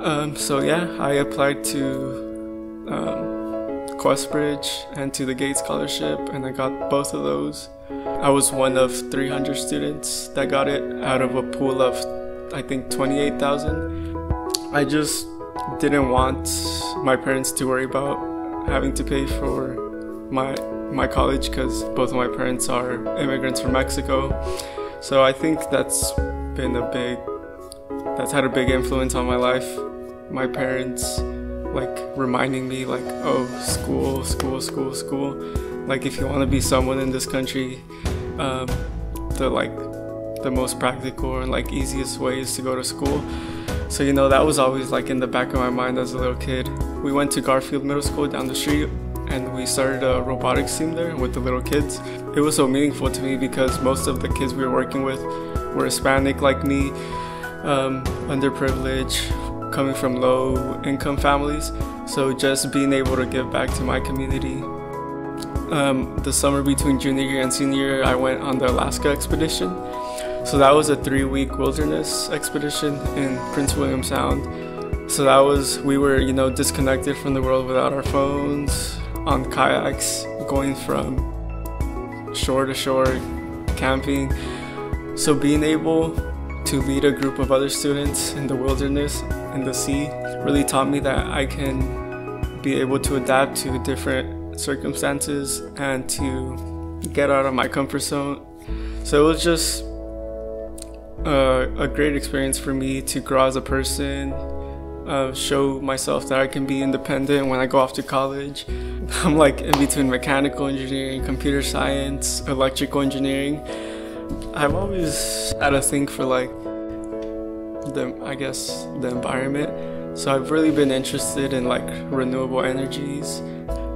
Um, so yeah, I applied to um, Questbridge and to the Gates Scholarship, and I got both of those. I was one of 300 students that got it out of a pool of, I think, 28,000. I just didn't want my parents to worry about having to pay for my my college because both of my parents are immigrants from Mexico. So I think that's been a big that's had a big influence on my life. My parents like reminding me like oh school school school school like if you want to be someone in this country um, the like the most practical and like easiest way is to go to school so you know that was always like in the back of my mind as a little kid we went to garfield middle school down the street and we started a robotics team there with the little kids it was so meaningful to me because most of the kids we were working with were hispanic like me um, underprivileged coming from low income families. So just being able to give back to my community. Um, the summer between junior year and senior year, I went on the Alaska expedition. So that was a three week wilderness expedition in Prince William Sound. So that was, we were, you know, disconnected from the world without our phones, on kayaks, going from shore to shore, camping. So being able to lead a group of other students in the wilderness in the sea really taught me that I can be able to adapt to different circumstances and to get out of my comfort zone. So it was just a, a great experience for me to grow as a person, uh, show myself that I can be independent when I go off to college. I'm like in between mechanical engineering, computer science, electrical engineering. I've always had a thing for like the I guess the environment. So I've really been interested in like renewable energies.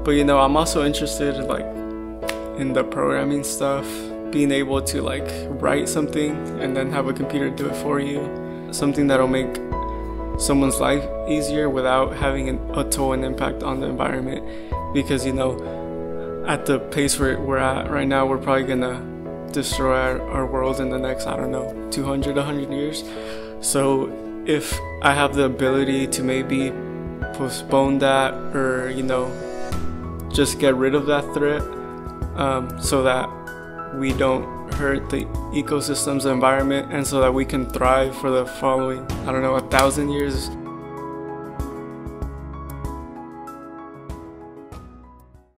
But you know, I'm also interested in, like in the programming stuff, being able to like write something and then have a computer do it for you. Something that'll make someone's life easier without having an, a toll and impact on the environment. Because you know at the pace we're, we're at right now we're probably gonna destroy our, our world in the next i don't know 200 100 years. So if i have the ability to maybe postpone that or you know just get rid of that threat um, so that we don't hurt the ecosystems environment and so that we can thrive for the following i don't know a thousand years